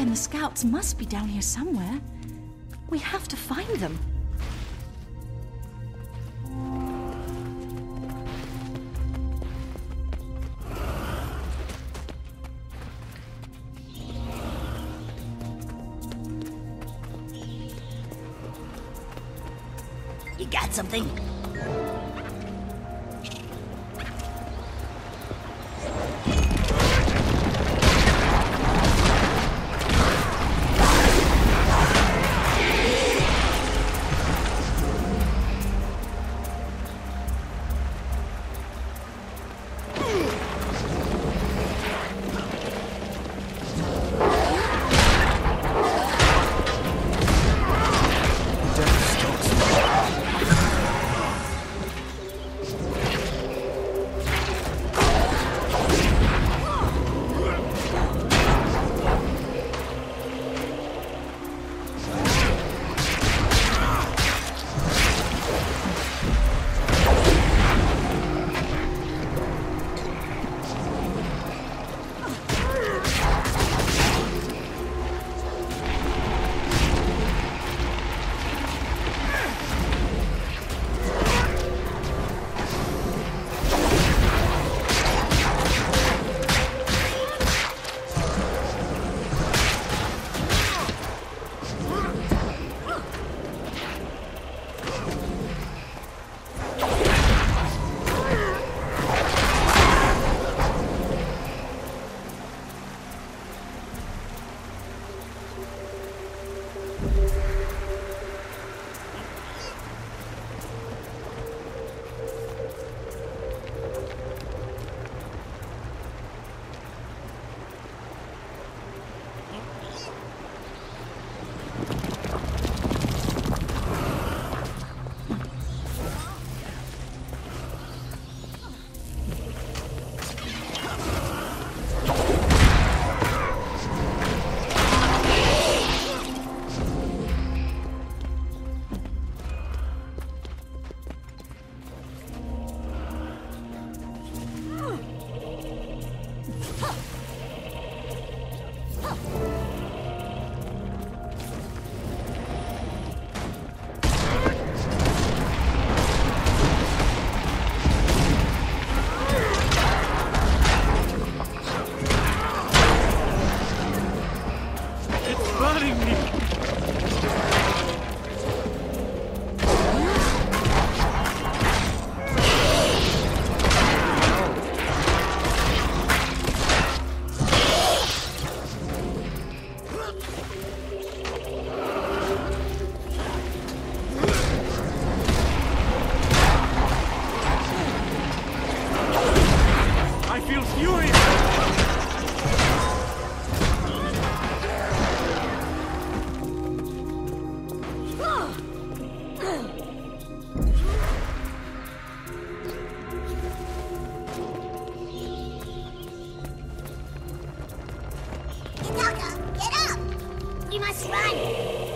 And the scouts must be down here somewhere. We have to find them. You got something? must run!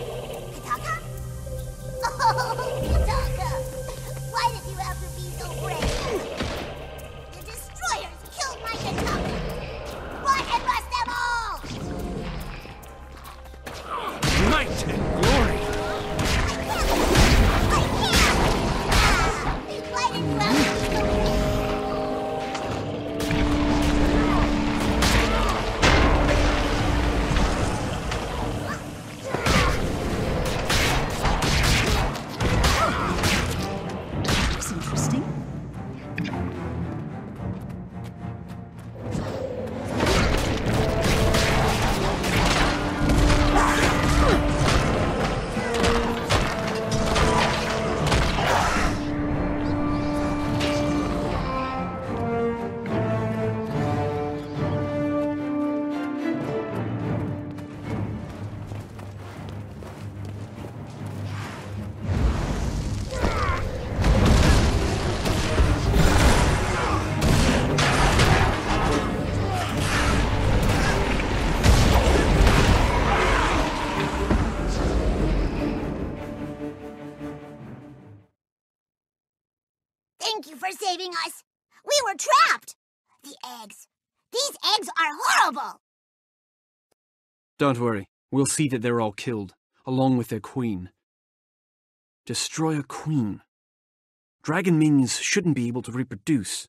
saving us. We were trapped. The eggs. These eggs are horrible. Don't worry. We'll see that they're all killed, along with their queen. Destroy a queen. Dragon minions shouldn't be able to reproduce.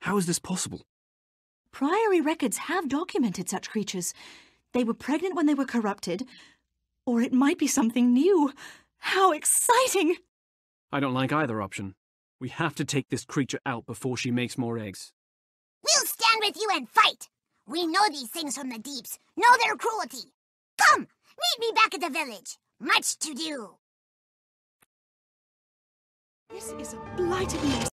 How is this possible? Priory records have documented such creatures. They were pregnant when they were corrupted, or it might be something new. How exciting! I don't like either option. We have to take this creature out before she makes more eggs. We'll stand with you and fight. We know these things from the deeps, know their cruelty. Come, meet me back at the village. Much to do. This is a blighted mess.